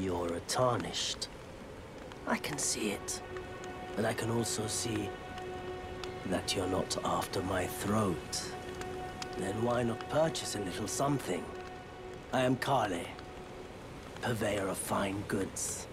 You're a tarnished. I can see it. But I can also see that you're not after my throat. Then why not purchase a little something? I am Kalé, purveyor of fine goods.